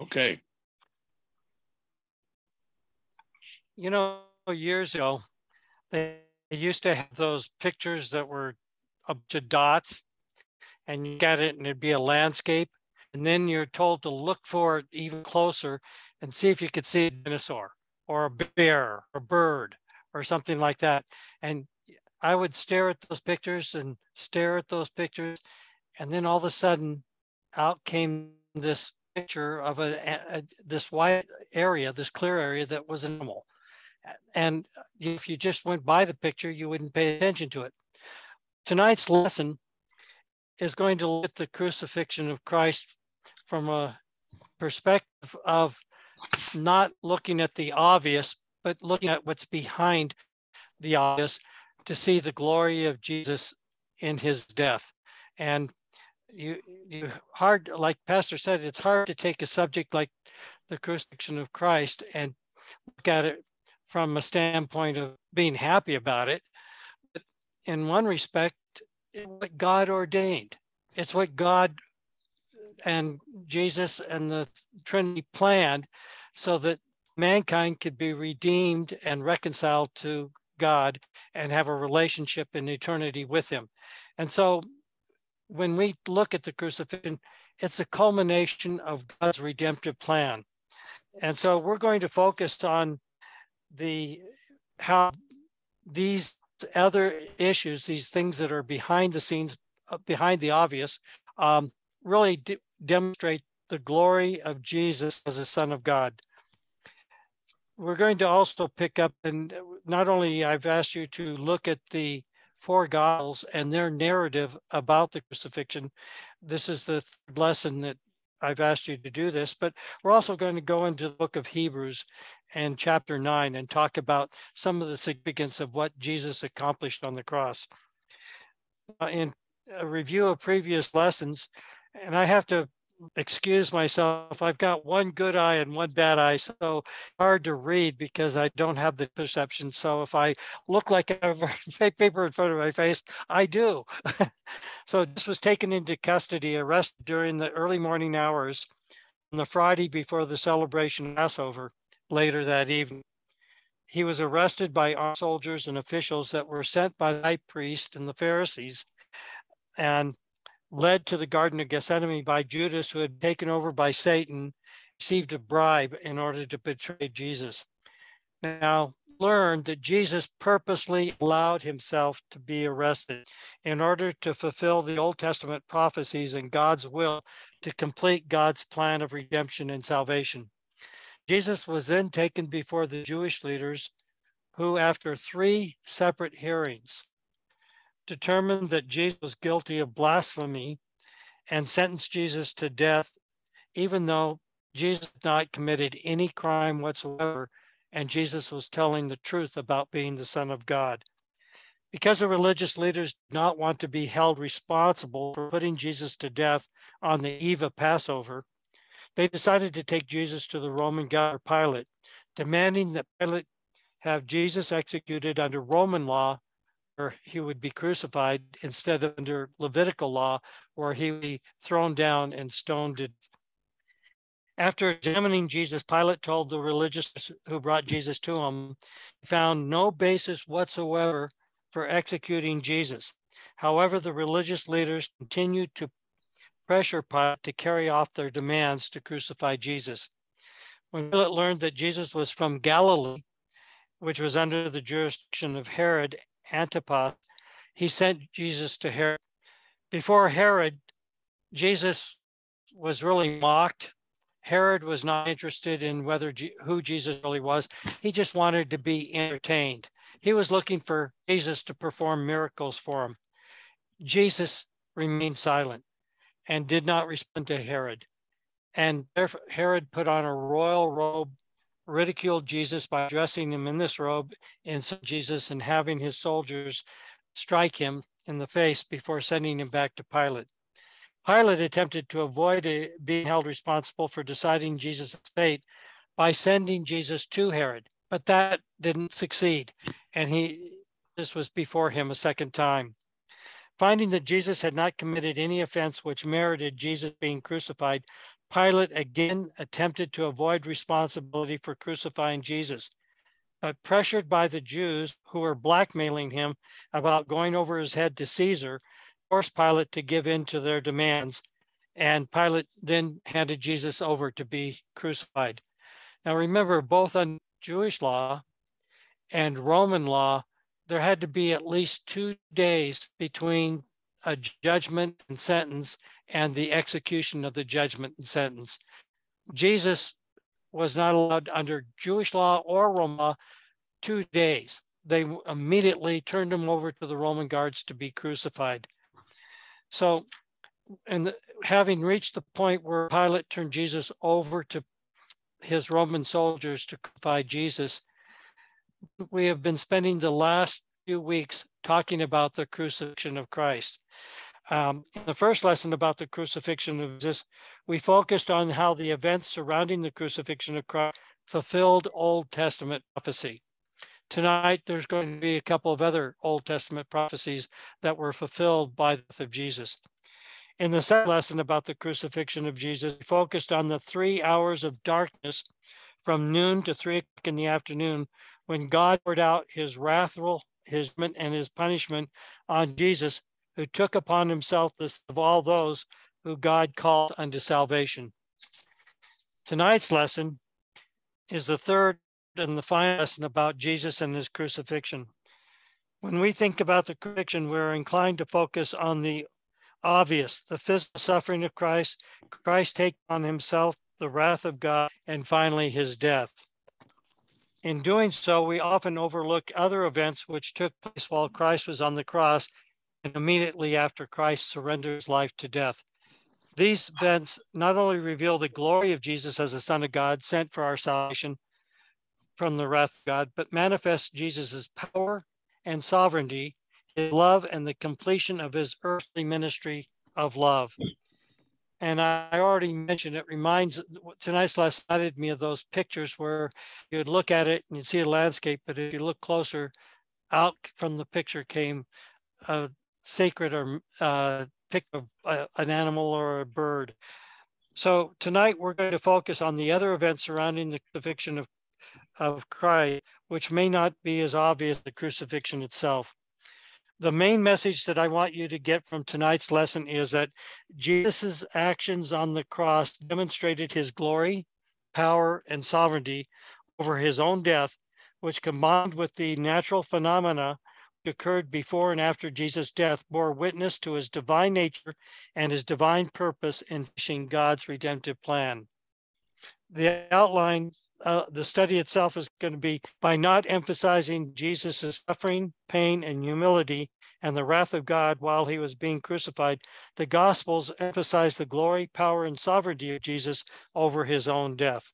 Okay. You know, years ago, they used to have those pictures that were a bunch of dots, and you got it, and it'd be a landscape. And then you're told to look for it even closer and see if you could see a dinosaur or a bear or a bird or something like that. And I would stare at those pictures and stare at those pictures. And then all of a sudden, out came this picture of a, a, this white area, this clear area that was an animal. And if you just went by the picture, you wouldn't pay attention to it. Tonight's lesson is going to look at the crucifixion of Christ from a perspective of not looking at the obvious, but looking at what's behind the obvious to see the glory of Jesus in his death. And you you hard like pastor said it's hard to take a subject like the crucifixion of christ and look at it from a standpoint of being happy about it. But in one respect it's what god ordained. It's what god and jesus and the trinity planned so that mankind could be redeemed and reconciled to god and have a relationship in eternity with him. And so when we look at the crucifixion, it's a culmination of God's redemptive plan. And so we're going to focus on the how these other issues, these things that are behind the scenes, uh, behind the obvious, um, really de- demonstrate the glory of Jesus as a Son of God. We're going to also pick up, and not only I've asked you to look at the four Gospels and their narrative about the crucifixion. This is the lesson that I've asked you to do this, but we're also going to go into the book of Hebrews and chapter nine and talk about some of the significance of what Jesus accomplished on the cross. Uh, in a review of previous lessons, and I have to excuse myself. I've got one good eye and one bad eye, so hard to read because I don't have the perception. So if I look like I have paper in front of my face, I do. so this was taken into custody, arrested during the early morning hours on the Friday before the celebration Passover later that evening. He was arrested by armed soldiers and officials that were sent by the high priest and the Pharisees. And led to the Garden of Gethsemane by Judas, who had taken over by Satan, received a bribe in order to betray Jesus. Now, learned that Jesus purposely allowed himself to be arrested in order to fulfill the Old Testament prophecies and God's will to complete God's plan of redemption and salvation. Jesus was then taken before the Jewish leaders, who, after three separate hearings, determined that Jesus was guilty of blasphemy and sentenced Jesus to death, even though Jesus had not committed any crime whatsoever, and Jesus was telling the truth about being the Son of God. Because the religious leaders did not want to be held responsible for putting Jesus to death on the eve of Passover, they decided to take Jesus to the Roman governor Pilate, demanding that Pilate have Jesus executed under Roman law he would be crucified instead of under Levitical law, where he would be thrown down and stoned to after examining Jesus, Pilate told the religious who brought Jesus to him, found no basis whatsoever for executing Jesus. However, the religious leaders continued to pressure Pilate to carry off their demands to crucify Jesus. When Pilate learned that Jesus was from Galilee, which was under the jurisdiction of Herod Antipas, he sent Jesus to Herod. Before Herod, Jesus was really mocked. Herod was not interested in whether who Jesus really was. He just wanted to be entertained. He was looking for Jesus to perform miracles for him. Jesus remained silent and did not respond to Herod. And therefore, Herod put on a royal robe ridiculed Jesus by dressing him in this robe in Jesus and having his soldiers strike him in the face before sending him back to Pilate. Pilate attempted to avoid being held responsible for deciding Jesus' fate by sending Jesus to Herod, but that didn't succeed, and he this was before him a second time. Finding that Jesus had not committed any offense which merited Jesus being crucified, Pilate again attempted to avoid responsibility for crucifying Jesus. But pressured by the Jews who were blackmailing him about going over his head to Caesar, forced Pilate to give in to their demands. And Pilate then handed Jesus over to be crucified. Now remember, both on Jewish law and Roman law, there had to be at least two days between a judgment and sentence and the execution of the judgment and sentence. Jesus was not allowed under Jewish law or Roman law two days. They immediately turned him over to the Roman guards to be crucified. So, and having reached the point where Pilate turned Jesus over to his Roman soldiers to crucify Jesus, we have been spending the last few weeks talking about the crucifixion of Christ. Um, in the first lesson about the crucifixion of Jesus, we focused on how the events surrounding the crucifixion of Christ fulfilled Old Testament prophecy. Tonight, there's going to be a couple of other Old Testament prophecies that were fulfilled by the death of Jesus. In the second lesson about the crucifixion of Jesus, we focused on the three hours of darkness from noon to three o'clock in the afternoon when God poured out his wrathful his and his punishment on Jesus, who took upon himself this of all those who God called unto salvation. Tonight's lesson is the third and the final lesson about Jesus and his crucifixion. When we think about the crucifixion, we're inclined to focus on the obvious, the physical suffering of Christ, Christ taking on himself the wrath of God, and finally his death. In doing so, we often overlook other events which took place while Christ was on the cross and immediately after Christ surrenders life to death. These events not only reveal the glory of Jesus as the Son of God sent for our salvation from the wrath of God, but manifest Jesus' power and sovereignty, his love, and the completion of his earthly ministry of love. And I already mentioned it reminds tonight's lesson reminded me of those pictures where you'd look at it and you'd see a landscape, but if you look closer, out from the picture came a sacred or uh, pick uh, an animal or a bird. So tonight we're going to focus on the other events surrounding the crucifixion of, of Christ, which may not be as obvious as the crucifixion itself the main message that I want you to get from tonight's lesson is that Jesus' actions on the cross demonstrated his glory, power, and sovereignty over his own death, which combined with the natural phenomena occurred before and after Jesus' death bore witness to his divine nature and his divine purpose in finishing God's redemptive plan. The outline uh, the study itself is going to be by not emphasizing Jesus' suffering, pain, and humility and the wrath of God while he was being crucified, the Gospels emphasize the glory, power, and sovereignty of Jesus over his own death.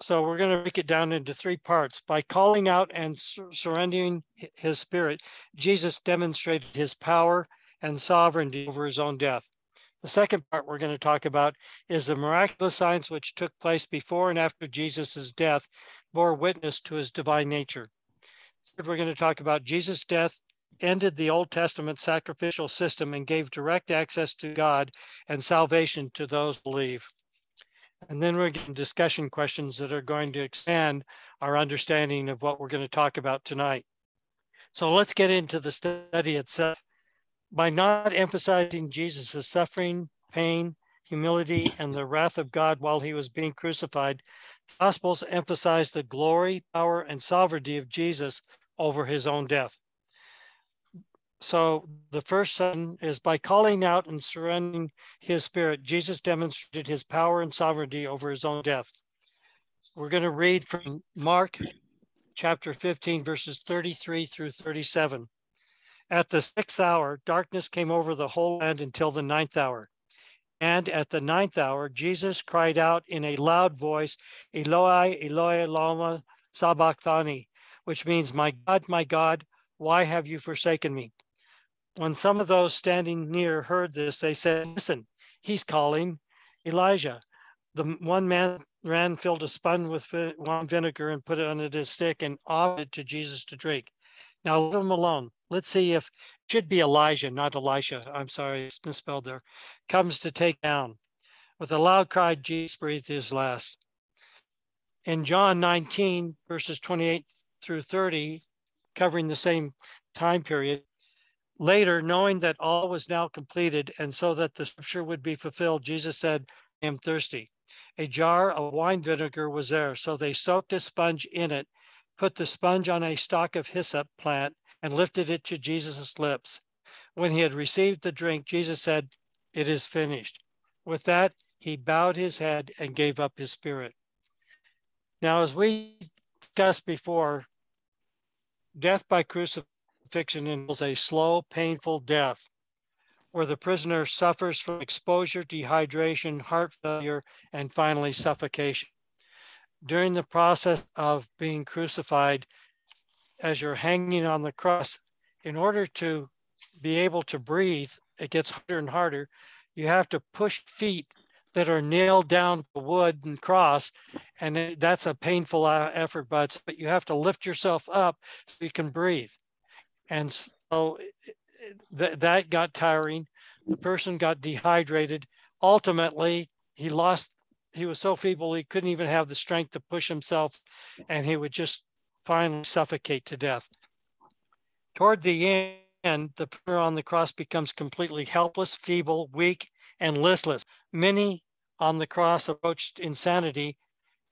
So we're going to break it down into three parts. By calling out and sur- surrendering his spirit, Jesus demonstrated his power and sovereignty over his own death. The second part we're going to talk about is the miraculous signs which took place before and after Jesus' death bore witness to his divine nature. Third, we're going to talk about Jesus' death ended the Old Testament sacrificial system and gave direct access to God and salvation to those who believe. And then we're getting discussion questions that are going to expand our understanding of what we're going to talk about tonight. So let's get into the study itself by not emphasizing Jesus' suffering, pain, humility, and the wrath of God while he was being crucified, the Gospels emphasize the glory, power, and sovereignty of Jesus over his own death. So the first son is by calling out and surrendering his spirit, Jesus demonstrated his power and sovereignty over his own death. We're going to read from Mark chapter 15, verses 33 through 37. At the sixth hour, darkness came over the whole land until the ninth hour. And at the ninth hour, Jesus cried out in a loud voice, Eloi, Eloi, lama sabachthani, which means, My God, my God, why have you forsaken me? When some of those standing near heard this, they said, Listen, he's calling Elijah. The one man ran, filled a spun with wine vinegar and put it under his stick and offered it to Jesus to drink. Now leave him alone. Let's see if should be Elijah, not Elisha. I'm sorry, it's misspelled there. Comes to take down. With a loud cry, Jesus breathed his last. In John 19, verses 28 through 30, covering the same time period, later, knowing that all was now completed, and so that the scripture would be fulfilled, Jesus said, I am thirsty. A jar of wine vinegar was there, so they soaked a sponge in it, put the sponge on a stalk of hyssop plant, and lifted it to Jesus' lips. When he had received the drink, Jesus said, It is finished. With that, he bowed his head and gave up his spirit. Now, as we discussed before, death by crucifixion involves a slow, painful death where the prisoner suffers from exposure, dehydration, heart failure, and finally suffocation. During the process of being crucified, as you're hanging on the cross, in order to be able to breathe, it gets harder and harder. You have to push feet that are nailed down to the wood and cross, and that's a painful uh, effort, but you have to lift yourself up so you can breathe. And so th- that got tiring. The person got dehydrated. Ultimately, he lost. He was so feeble he couldn't even have the strength to push himself, and he would just finally suffocate to death. Toward the end, the prisoner on the cross becomes completely helpless, feeble, weak, and listless. Many on the cross approached insanity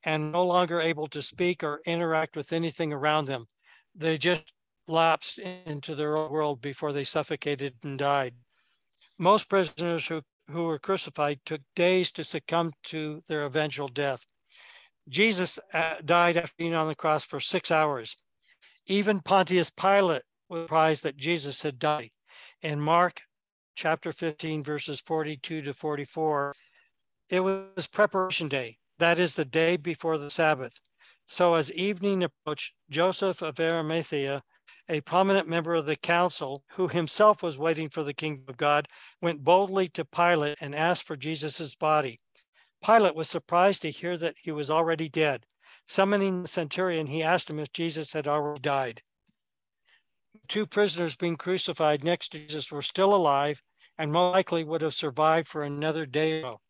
and no longer able to speak or interact with anything around them. They just lapsed into their world before they suffocated and died. Most prisoners who, who were crucified took days to succumb to their eventual death. Jesus uh, died after being on the cross for six hours. Even Pontius Pilate was surprised that Jesus had died. In Mark chapter 15, verses 42 to 44, it was preparation day. That is the day before the Sabbath. So as evening approached, Joseph of Arimathea, a prominent member of the council, who himself was waiting for the kingdom of God, went boldly to Pilate and asked for Jesus' body. Pilate was surprised to hear that he was already dead. Summoning the centurion, he asked him if Jesus had already died. Two prisoners being crucified next to Jesus were still alive and more likely would have survived for another day or so.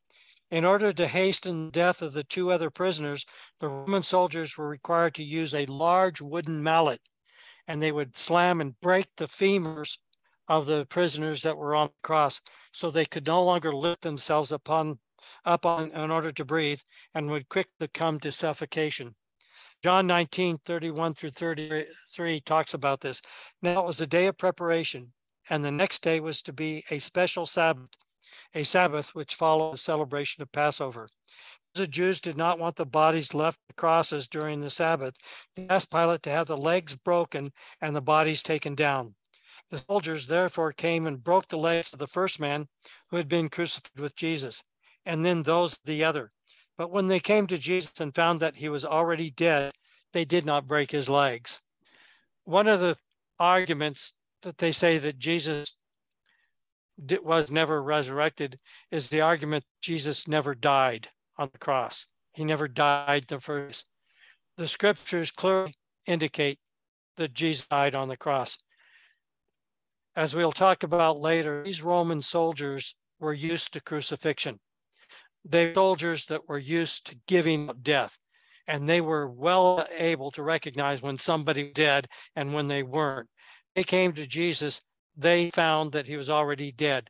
In order to hasten the death of the two other prisoners, the Roman soldiers were required to use a large wooden mallet, and they would slam and break the femurs of the prisoners that were on the cross so they could no longer lift themselves upon up on, in order to breathe and would quickly come to suffocation. John 19, 31 through 33 talks about this. Now it was a day of preparation, and the next day was to be a special Sabbath, a Sabbath which followed the celebration of Passover. The Jews did not want the bodies left the crosses during the Sabbath. They asked Pilate to have the legs broken and the bodies taken down. The soldiers therefore came and broke the legs of the first man who had been crucified with Jesus and then those of the other. But when they came to Jesus and found that he was already dead, they did not break his legs. One of the arguments that they say that Jesus was never resurrected is the argument Jesus never died on the cross. He never died the first. The scriptures clearly indicate that Jesus died on the cross. As we'll talk about later, these Roman soldiers were used to crucifixion they soldiers that were used to giving up death and they were well able to recognize when somebody dead and when they weren't they came to jesus they found that he was already dead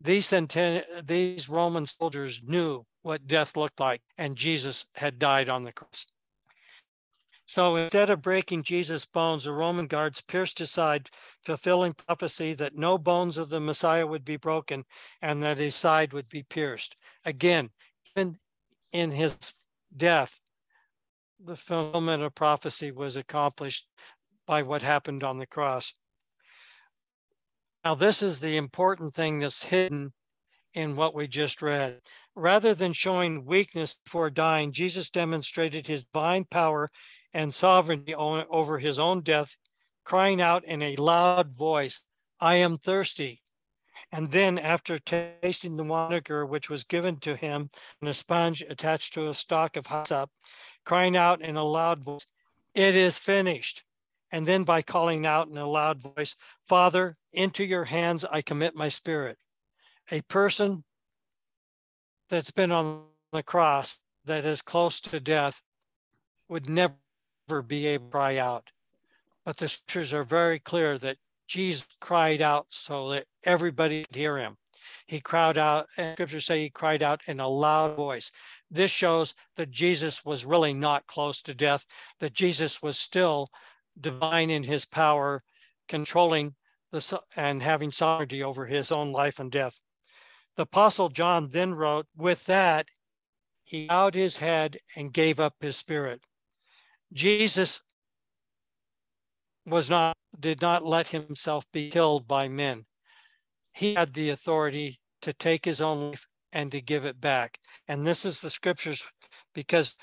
these these roman soldiers knew what death looked like and jesus had died on the cross so instead of breaking Jesus' bones, the Roman guards pierced his side, fulfilling prophecy that no bones of the Messiah would be broken and that his side would be pierced. Again, even in his death, the fulfillment of prophecy was accomplished by what happened on the cross. Now, this is the important thing that's hidden in what we just read. Rather than showing weakness before dying, Jesus demonstrated his divine power and sovereignty over his own death, crying out in a loud voice, I am thirsty. And then, after tasting the vinegar which was given to him and a sponge attached to a stalk of hyssop, crying out in a loud voice, It is finished. And then by calling out in a loud voice, Father, into your hands I commit my spirit. A person that's been on the cross that is close to death would never be able to cry out. But the scriptures are very clear that Jesus cried out so that everybody could hear him. He cried out, and scriptures say he cried out in a loud voice. This shows that Jesus was really not close to death, that Jesus was still divine in his power, controlling the, and having sovereignty over his own life and death. The Apostle John then wrote, With that, he bowed his head and gave up his spirit. Jesus was not did not let himself be killed by men. He had the authority to take his own life and to give it back. And this is the scriptures because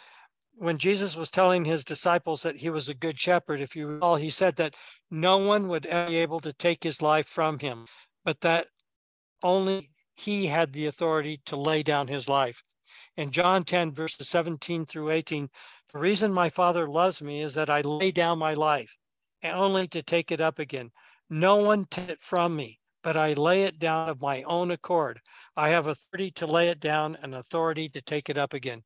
when Jesus was telling his disciples that he was a good shepherd, if you recall, he said that no one would ever be able to take his life from him, but that only he had the authority to lay down his life. In John 10, verses 17 through 18, the reason my Father loves me is that I lay down my life and only to take it up again. No one took it from me, but I lay it down of my own accord. I have authority to lay it down and authority to take it up again.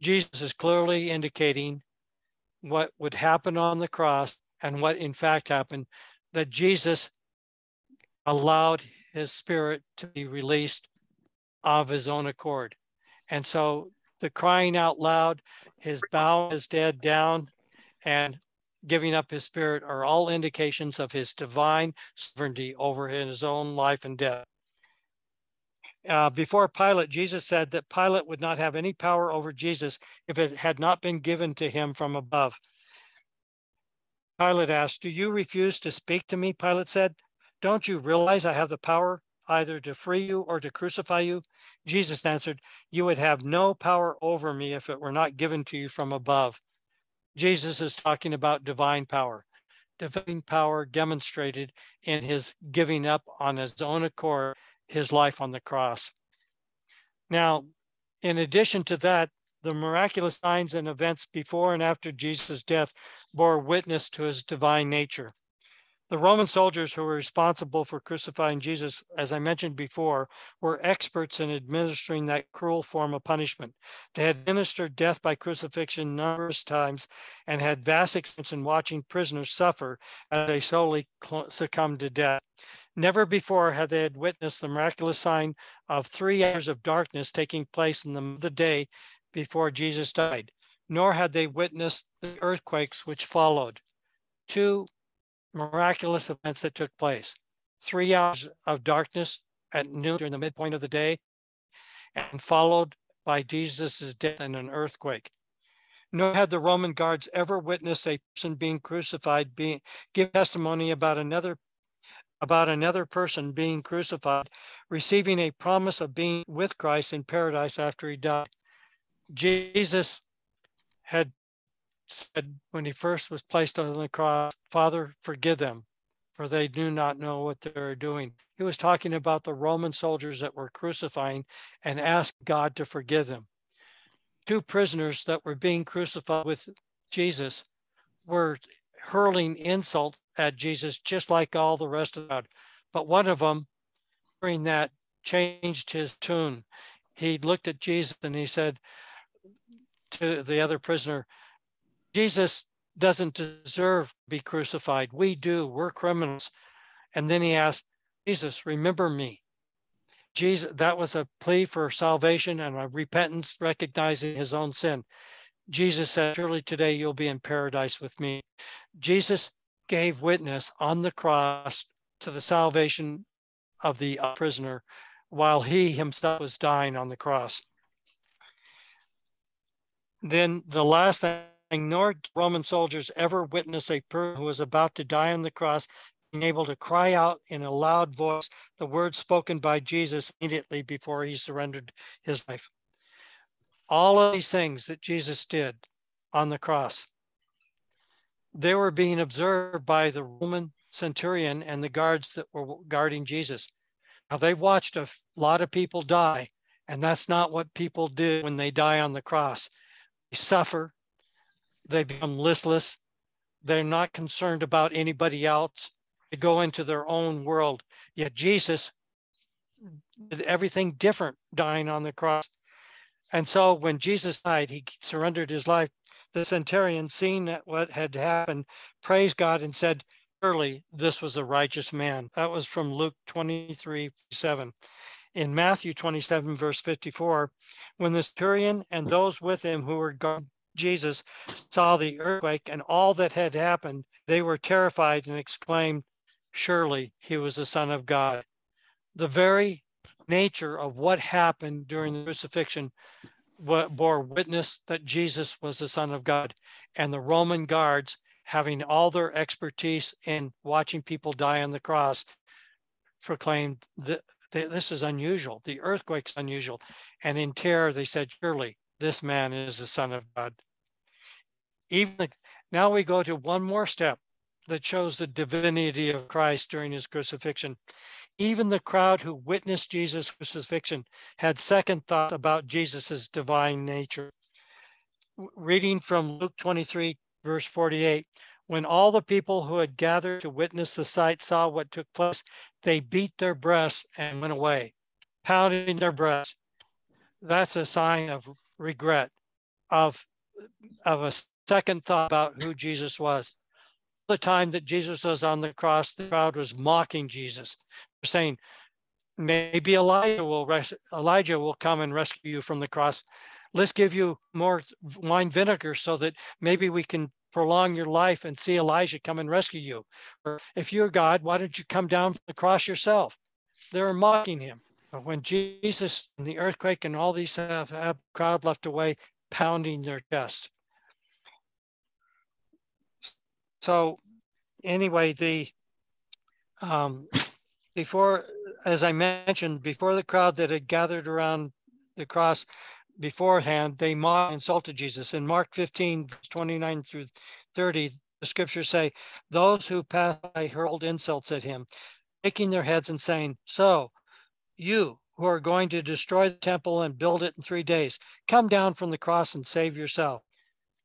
Jesus is clearly indicating what would happen on the cross and what in fact happened, that Jesus allowed his spirit to be released of his own accord. And so the crying out loud, his bow his dead down, and giving up his spirit are all indications of his divine sovereignty over his own life and death. Uh, before Pilate, Jesus said that Pilate would not have any power over Jesus if it had not been given to him from above. Pilate asked, Do you refuse to speak to me? Pilate said, Don't you realize I have the power either to free you or to crucify you? Jesus answered, You would have no power over me if it were not given to you from above. Jesus is talking about divine power, divine power demonstrated in his giving up on his own accord his life on the cross. Now, in addition to that, the miraculous signs and events before and after Jesus' death bore witness to his divine nature. The Roman soldiers who were responsible for crucifying Jesus, as I mentioned before, were experts in administering that cruel form of punishment. They had administered death by crucifixion numerous times and had vast experience in watching prisoners suffer as they slowly succumbed to death. Never before had they had witnessed the miraculous sign of three hours of darkness taking place in the, the day before Jesus died, nor had they witnessed the earthquakes which followed. Two miraculous events that took place. Three hours of darkness at noon during the midpoint of the day, and followed by Jesus' death and an earthquake. Nor had the Roman guards ever witnessed a person being crucified, being give testimony about another about another person being crucified, receiving a promise of being with Christ in paradise after he died. Jesus had said when he first was placed on the cross, Father, forgive them, for they do not know what they're doing. He was talking about the Roman soldiers that were crucifying and asked God to forgive them. Two prisoners that were being crucified with Jesus were hurling insult at Jesus, just like all the rest of God. But one of them, during that, changed his tune. He looked at Jesus and he said to the other prisoner, Jesus doesn't deserve to be crucified. We do. We're criminals. And then he asked, Jesus, remember me. Jesus, that was a plea for salvation and a repentance, recognizing his own sin. Jesus said, Surely today you'll be in paradise with me. Jesus gave witness on the cross to the salvation of the prisoner while he himself was dying on the cross. Then the last thing nor Roman soldiers ever witness a person who was about to die on the cross being able to cry out in a loud voice the words spoken by Jesus immediately before he surrendered his life. All of these things that Jesus did on the cross, they were being observed by the Roman centurion and the guards that were guarding Jesus. Now, they've watched a lot of people die, and that's not what people do when they die on the cross. They suffer, they become listless. They're not concerned about anybody else. They go into their own world. Yet Jesus did everything different dying on the cross. And so when Jesus died, he surrendered his life. The centurion, seeing what had happened, praised God and said, Surely this was a righteous man. That was from Luke 23 7. In Matthew 27, verse 54, when the centurion and those with him who were Jesus saw the earthquake and all that had happened, they were terrified and exclaimed, Surely he was the Son of God. The very nature of what happened during the crucifixion bore witness that Jesus was the Son of God. And the Roman guards, having all their expertise in watching people die on the cross, proclaimed that this is unusual. The earthquake's unusual. And in terror, they said, Surely this man is the Son of God. Even now we go to one more step that shows the divinity of Christ during his crucifixion. Even the crowd who witnessed Jesus' crucifixion had second thought about Jesus's divine nature. Reading from Luke 23, verse 48, when all the people who had gathered to witness the sight saw what took place, they beat their breasts and went away, pounding their breasts. That's a sign of regret, of, of a second thought about who Jesus was the time that Jesus was on the cross, the crowd was mocking Jesus, saying, maybe Elijah will res- Elijah will come and rescue you from the cross. Let's give you more wine vinegar so that maybe we can prolong your life and see Elijah come and rescue you. Or if you're God, why don't you come down from the cross yourself? They're mocking him. But when Jesus and the earthquake and all these have, have crowd left away, pounding their chest. So anyway, the um, before, as I mentioned, before the crowd that had gathered around the cross beforehand, they mocked insulted Jesus. In Mark 15, 29 through 30, the scriptures say, those who passed by hurled insults at him, shaking their heads and saying, so you who are going to destroy the temple and build it in three days, come down from the cross and save yourself.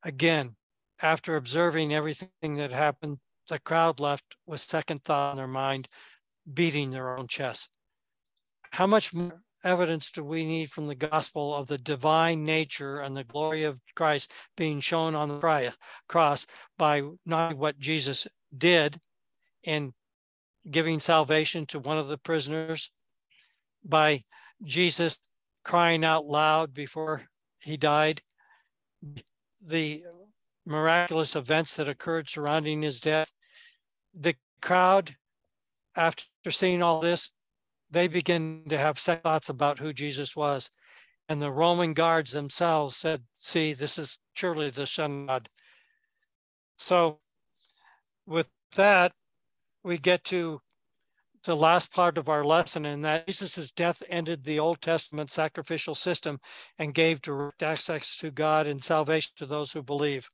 Again, after observing everything that happened, the crowd left with second thought in their mind, beating their own chests. How much more evidence do we need from the gospel of the divine nature and the glory of Christ being shown on the cross by not what Jesus did in giving salvation to one of the prisoners, by Jesus crying out loud before he died, the miraculous events that occurred surrounding his death. The crowd, after seeing all this, they begin to have thoughts about who Jesus was. And the Roman guards themselves said, See, this is surely the Son of God. So, with that, we get to the last part of our lesson, and that Jesus' death ended the Old Testament sacrificial system and gave direct access to God and salvation to those who believe.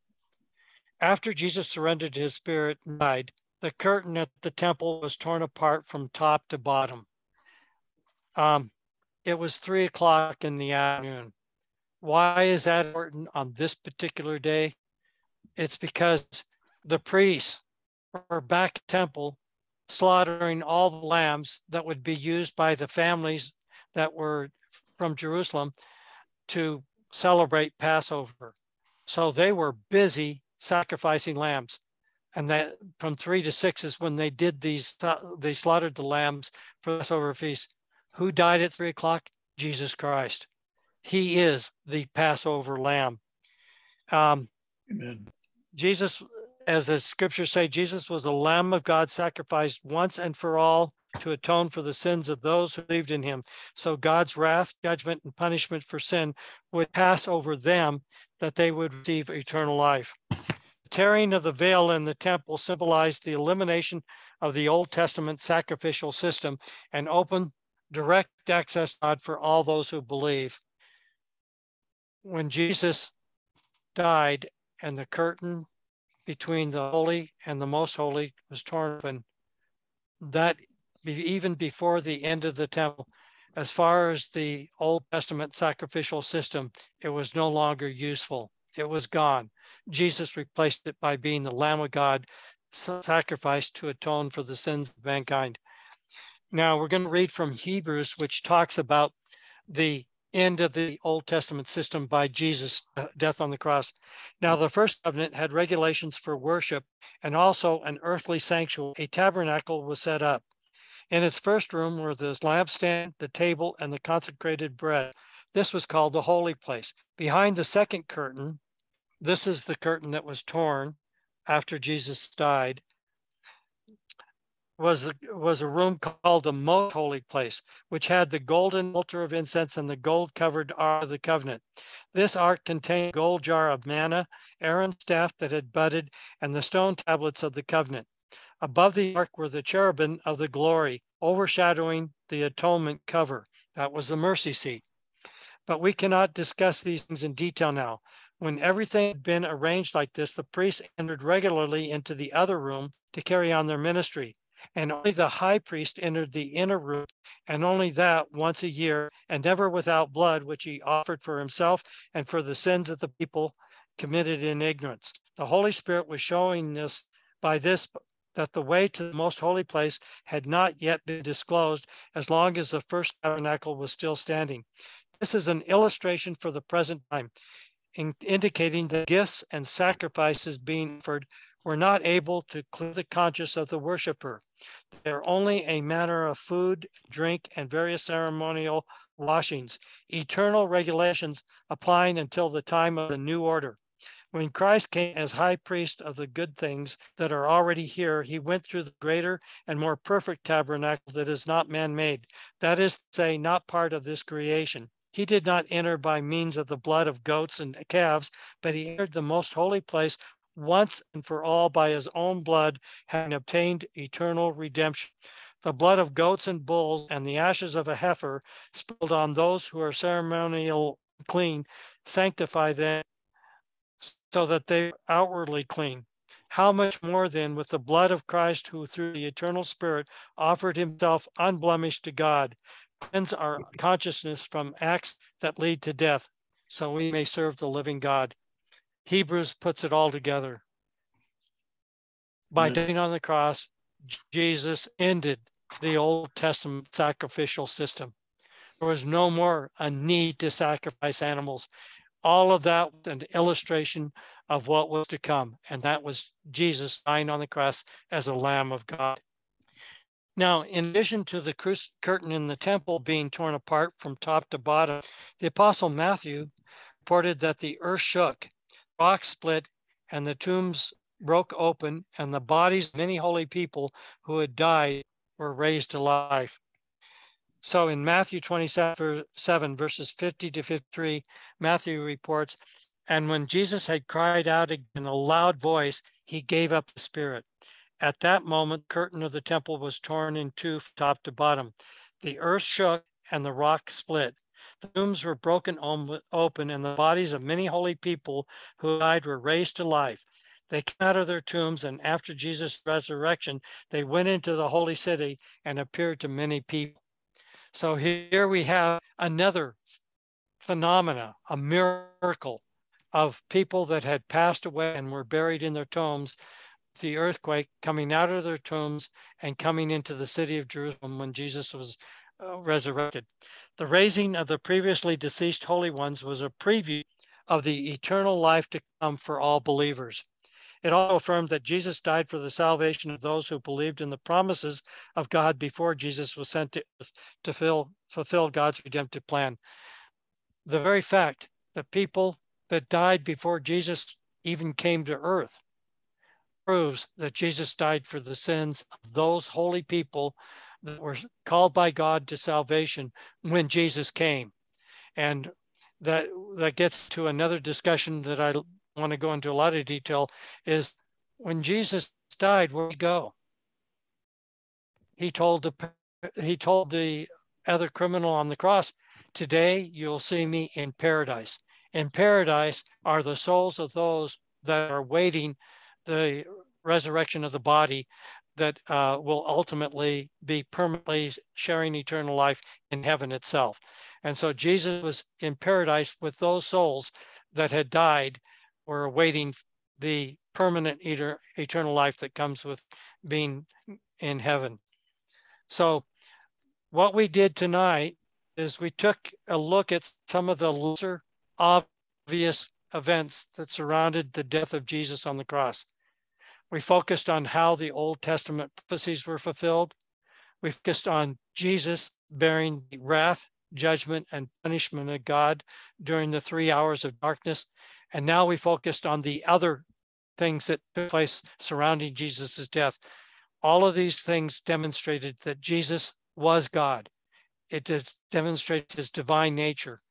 After Jesus surrendered his spirit and died, the curtain at the temple was torn apart from top to bottom. Um, it was three o'clock in the afternoon. Why is that important on this particular day? It's because the priests were back temple slaughtering all the lambs that would be used by the families that were from Jerusalem to celebrate Passover. So they were busy sacrificing lambs. And that from three to six is when they did these, they slaughtered the lambs for Passover feast. Who died at three o'clock? Jesus Christ. He is the Passover lamb. Um, Amen. Jesus, as the scriptures say, Jesus was the Lamb of God sacrificed once and for all to atone for the sins of those who believed in him. So God's wrath, judgment, and punishment for sin would pass over them that they would receive eternal life. The tearing of the veil in the temple symbolized the elimination of the Old Testament sacrificial system and opened direct access God for all those who believe. When Jesus died and the curtain between the holy and the most holy was torn open, that even before the end of the temple, as far as the Old Testament sacrificial system, it was no longer useful. It was gone. Jesus replaced it by being the Lamb of God sacrificed to atone for the sins of mankind. Now we're going to read from Hebrews, which talks about the end of the Old Testament system by Jesus' death on the cross. Now, the first covenant had regulations for worship and also an earthly sanctuary. A tabernacle was set up. In its first room were the lampstand, the table, and the consecrated bread. This was called the holy place. Behind the second curtain, this is the curtain that was torn after Jesus died was was a room called the most holy place, which had the golden altar of incense and the gold covered ark of the covenant. This ark contained gold jar of manna, Aaron's staff that had budded, and the stone tablets of the covenant. Above the ark were the cherubim of the glory, overshadowing the atonement cover. That was the mercy seat. But we cannot discuss these things in detail now. When everything had been arranged like this, the priests entered regularly into the other room to carry on their ministry and only the high priest entered the inner room, and only that once a year, and never without blood, which he offered for himself and for the sins of the people committed in ignorance. The Holy Spirit was showing us by this that the way to the most holy place had not yet been disclosed as long as the first tabernacle was still standing. This is an illustration for the present time, in indicating the gifts and sacrifices being offered were not able to clear the conscience of the worshiper. They're only a matter of food, drink, and various ceremonial washings, eternal regulations applying until the time of the new order. When Christ came as high priest of the good things that are already here, he went through the greater and more perfect tabernacle that is not man made, that is to say, not part of this creation. He did not enter by means of the blood of goats and calves, but he entered the most holy place once and for all by his own blood, having obtained eternal redemption. The blood of goats and bulls and the ashes of a heifer spilled on those who are ceremonial clean sanctify them so that they are outwardly clean. How much more then with the blood of Christ, who through the eternal Spirit offered himself unblemished to God, cleanse our consciousness from acts that lead to death, so we may serve the living God. Hebrews puts it all together. By mm-hmm. dying on the cross, Jesus ended the Old Testament sacrificial system. There was no more a need to sacrifice animals. All of that was an illustration of what was to come, and that was Jesus dying on the cross as a Lamb of God. Now, in addition to the curtain in the temple being torn apart from top to bottom, the Apostle Matthew reported that the earth shook rock split and the tombs broke open and the bodies of many holy people who had died were raised to life. So in Matthew 27 verses 50 to 53, Matthew reports, and when Jesus had cried out in a loud voice, he gave up the spirit. At that moment, the curtain of the temple was torn in two top to bottom. The earth shook and the rock split. Tombs were broken open, and the bodies of many holy people who died were raised to life. They came out of their tombs, and after Jesus' resurrection, they went into the holy city and appeared to many people. So here we have another phenomena, a miracle of people that had passed away and were buried in their tombs the earthquake coming out of their tombs and coming into the city of Jerusalem when Jesus was uh, resurrected. The raising of the previously deceased holy ones was a preview of the eternal life to come for all believers. It also affirmed that Jesus died for the salvation of those who believed in the promises of God before Jesus was sent to, to fill, fulfill God's redemptive plan. The very fact that people that died before Jesus even came to earth proves that Jesus died for the sins of those holy people that were called by God to salvation when Jesus came. And that that gets to another discussion that I want to go into a lot of detail is when Jesus died, where did he go? He told the he told the other criminal on the cross, today you'll see me in paradise. In paradise are the souls of those that are waiting the resurrection of the body that uh, will ultimately be permanently sharing eternal life in heaven itself. And so Jesus was in paradise with those souls that had died, were awaiting the permanent eternal life that comes with being in heaven. So, what we did tonight is we took a look at some of the lesser obvious events that surrounded the death of Jesus on the cross. We focused on how the Old Testament prophecies were fulfilled. We focused on Jesus bearing the wrath, judgment, and punishment of God during the three hours of darkness. And now we focused on the other things that took place surrounding Jesus' death. All of these things demonstrated that Jesus was God. It demonstrated his divine nature.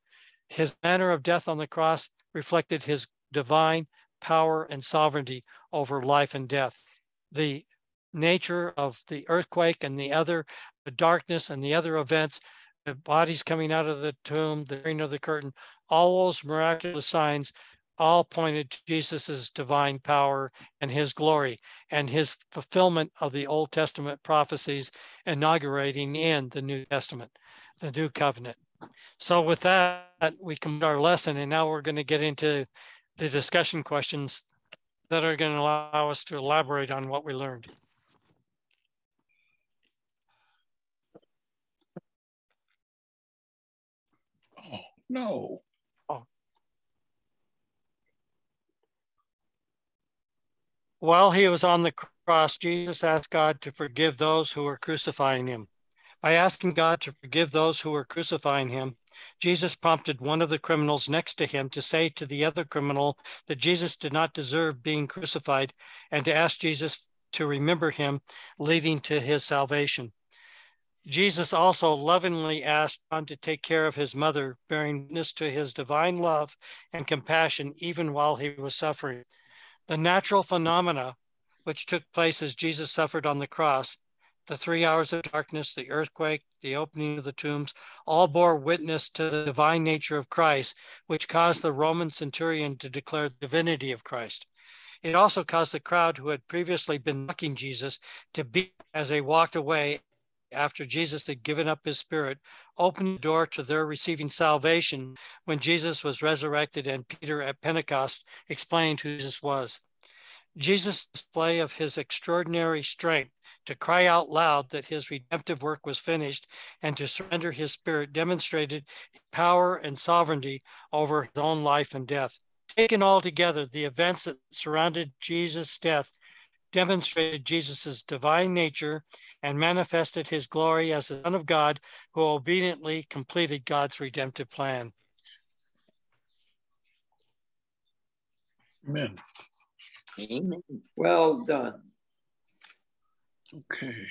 His manner of death on the cross reflected his divine power and sovereignty over life and death. The nature of the earthquake and the other, the darkness and the other events, the bodies coming out of the tomb, the ring of the curtain, all those miraculous signs all pointed to Jesus's divine power and his glory and his fulfillment of the Old Testament prophecies inaugurating in the New Testament, the new covenant. So with that, we complete our lesson and now we're going to get into the discussion questions that are going to allow us to elaborate on what we learned. Oh, no. Oh. While he was on the cross, Jesus asked God to forgive those who were crucifying him. By asking God to forgive those who were crucifying him, Jesus prompted one of the criminals next to him to say to the other criminal that Jesus did not deserve being crucified and to ask Jesus to remember him, leading to his salvation. Jesus also lovingly asked John to take care of his mother, bearing witness to his divine love and compassion even while he was suffering. The natural phenomena which took place as Jesus suffered on the cross, the three hours of darkness, the earthquake, the opening of the tombs, all bore witness to the divine nature of Christ, which caused the Roman centurion to declare the divinity of Christ. It also caused the crowd who had previously been mocking Jesus to beat as they walked away after Jesus had given up his spirit, opened the door to their receiving salvation when Jesus was resurrected and Peter at Pentecost explained who Jesus was. Jesus' display of his extraordinary strength to cry out loud that his redemptive work was finished and to surrender his spirit demonstrated power and sovereignty over his own life and death. Taken all together, the events that surrounded Jesus' death demonstrated Jesus' divine nature and manifested his glory as the Son of God who obediently completed God's redemptive plan. Amen. Amen. Well done. Okay.